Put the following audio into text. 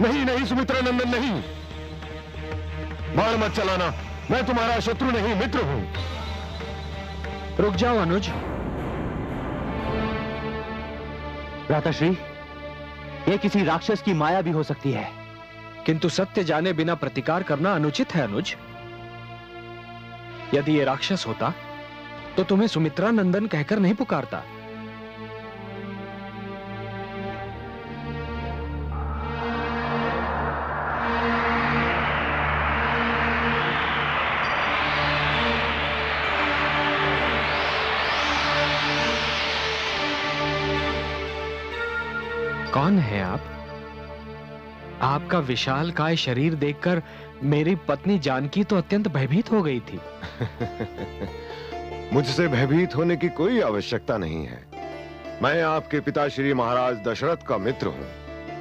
नहीं नहीं सुमित्रा नंदन नहीं। बाण मत चलाना। मैं तुम्हारा शत्रु नहीं मित्र हूँ। रुक जाओ अनुज। भ्राताश्री ये किसी राक्षस की माया भी हो सकती है। किंतु सत्य जाने बिना प्रतिकार करना अनुचित है अनुज। यदि ये राक्षस होता तो तुम्हें सुमित्रा नंदन कहकर नहीं पुकारता। कौन है आप? आपका विशाल काय शरीर देखकर मेरी पत्नी जानकी तो अत्यंत भयभीत हो गई थी। मुझसे भयभीत होने की कोई आवश्यकता नहीं है। मैं आपके पिता श्री महाराज दशरथ का मित्र हूँ।